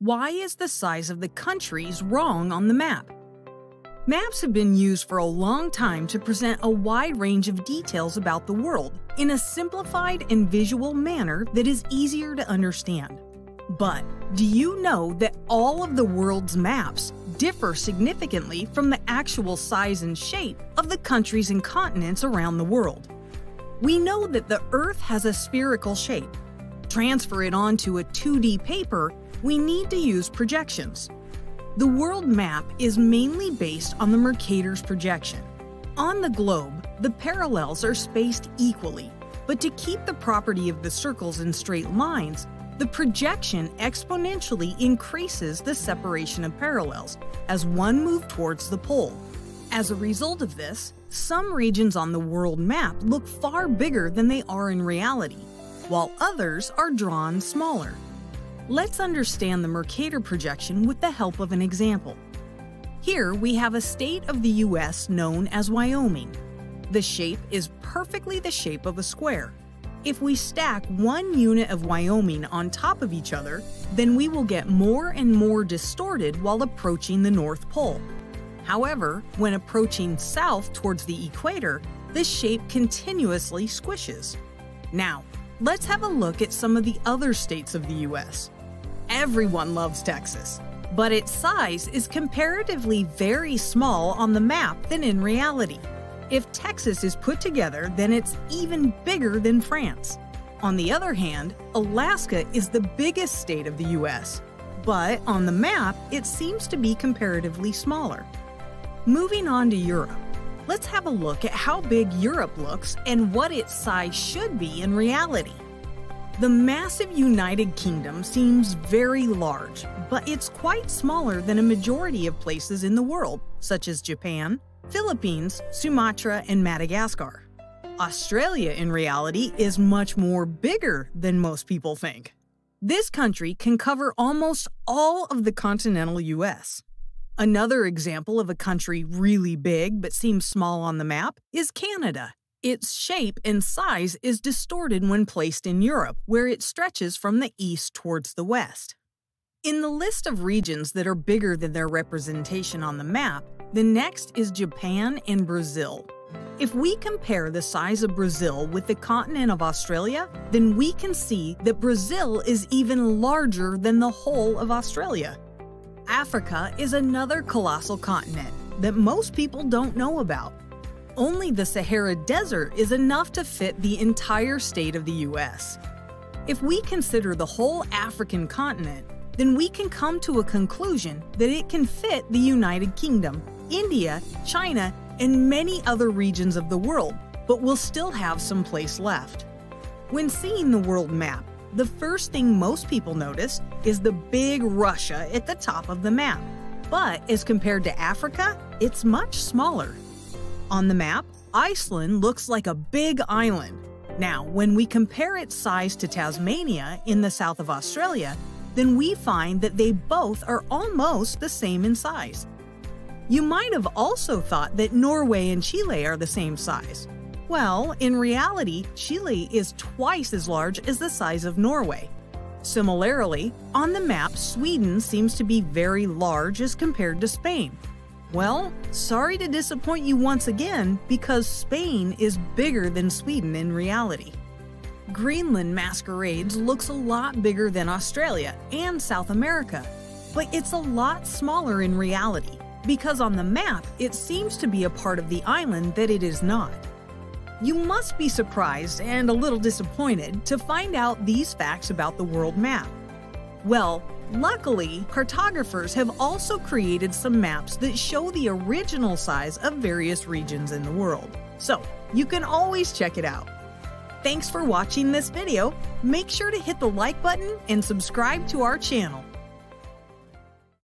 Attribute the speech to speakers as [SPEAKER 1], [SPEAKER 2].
[SPEAKER 1] Why is the size of the countries wrong on the map? Maps have been used for a long time to present a wide range of details about the world in a simplified and visual manner that is easier to understand. But do you know that all of the world's maps differ significantly from the actual size and shape of the countries and continents around the world? We know that the Earth has a spherical shape. Transfer it onto a 2D paper we need to use projections. The world map is mainly based on the Mercator's projection. On the globe, the parallels are spaced equally, but to keep the property of the circles in straight lines, the projection exponentially increases the separation of parallels as one moves towards the pole. As a result of this, some regions on the world map look far bigger than they are in reality, while others are drawn smaller. Let's understand the Mercator projection with the help of an example. Here we have a state of the US known as Wyoming. The shape is perfectly the shape of a square. If we stack one unit of Wyoming on top of each other, then we will get more and more distorted while approaching the North Pole. However, when approaching south towards the equator, this shape continuously squishes. Now, let's have a look at some of the other states of the US. Everyone loves Texas, but its size is comparatively very small on the map than in reality. If Texas is put together, then it's even bigger than France. On the other hand, Alaska is the biggest state of the US, but on the map, it seems to be comparatively smaller. Moving on to Europe, let's have a look at how big Europe looks and what its size should be in reality. The massive United Kingdom seems very large, but it's quite smaller than a majority of places in the world, such as Japan, Philippines, Sumatra, and Madagascar. Australia, in reality, is much more bigger than most people think. This country can cover almost all of the continental US. Another example of a country really big but seems small on the map is Canada. Its shape and size is distorted when placed in Europe, where it stretches from the east towards the west. In the list of regions that are bigger than their representation on the map, the next is Japan and Brazil. If we compare the size of Brazil with the continent of Australia, then we can see that Brazil is even larger than the whole of Australia. Africa is another colossal continent that most people don't know about only the Sahara Desert is enough to fit the entire state of the US. If we consider the whole African continent, then we can come to a conclusion that it can fit the United Kingdom, India, China, and many other regions of the world, but we'll still have some place left. When seeing the world map, the first thing most people notice is the big Russia at the top of the map. But as compared to Africa, it's much smaller. On the map, Iceland looks like a big island. Now, when we compare its size to Tasmania in the south of Australia, then we find that they both are almost the same in size. You might have also thought that Norway and Chile are the same size. Well, in reality, Chile is twice as large as the size of Norway. Similarly, on the map, Sweden seems to be very large as compared to Spain, well, sorry to disappoint you once again, because Spain is bigger than Sweden in reality. Greenland masquerades looks a lot bigger than Australia and South America, but it's a lot smaller in reality, because on the map it seems to be a part of the island that it is not. You must be surprised and a little disappointed to find out these facts about the world map. Well, Luckily, cartographers have also created some maps that show the original size of various regions in the world, so you can always check it out. Thanks for watching this video. Make sure to hit the like button and subscribe to our channel.